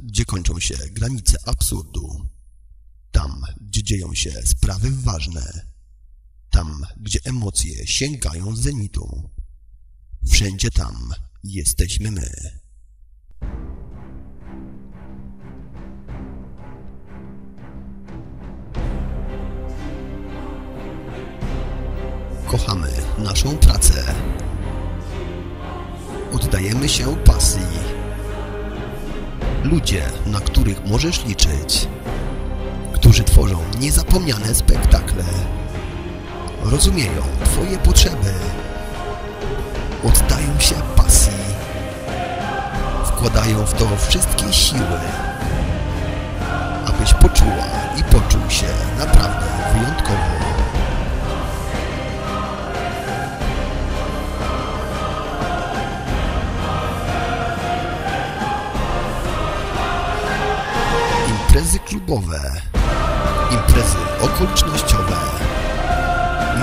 gdzie kończą się granice absurdu. Tam, gdzie dzieją się sprawy ważne. Tam, gdzie emocje sięgają zenitu. Wszędzie tam jesteśmy my. Kochamy naszą pracę. Oddajemy się pasji. Ludzie, na których możesz liczyć. Którzy tworzą niezapomniane spektakle. Rozumieją Twoje potrzeby. Oddają się pasji. Wkładają w to wszystkie siły. Abyś poczuła i poczuł się naprawdę wyjątkowo. Imprezy klubowe, imprezy okolicznościowe,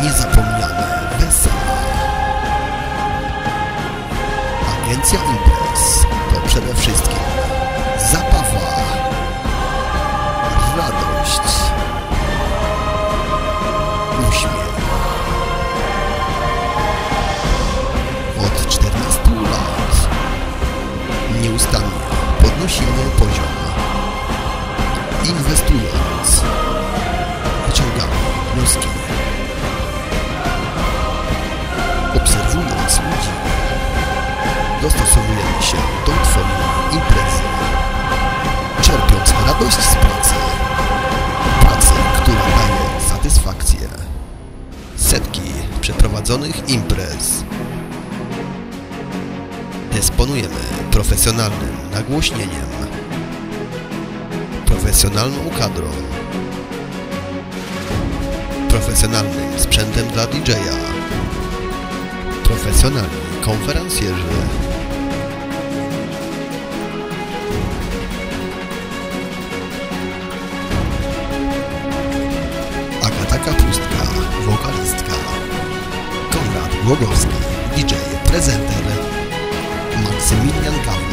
niezapomniane wesela. Agencja Imprez to przede wszystkim zabawa, radość, uśmiech. Od 14 lat nieustannie podnosimy poziom inwestując, wyciągamy wnioski, obserwując ludzi, dostosowujemy się do Twojej imprezy, czerpiąc radość z pracy, pracy, która daje satysfakcję. Setki przeprowadzonych imprez. Dysponujemy profesjonalnym nagłośnieniem profesjonalną kadrą, profesjonalnym sprzętem dla DJ-a, profesjonalni konferencjerzy, Agata Kapustka, wokalistka, Konrad Głogowski, DJ, prezenter, Maksymilian Gawron,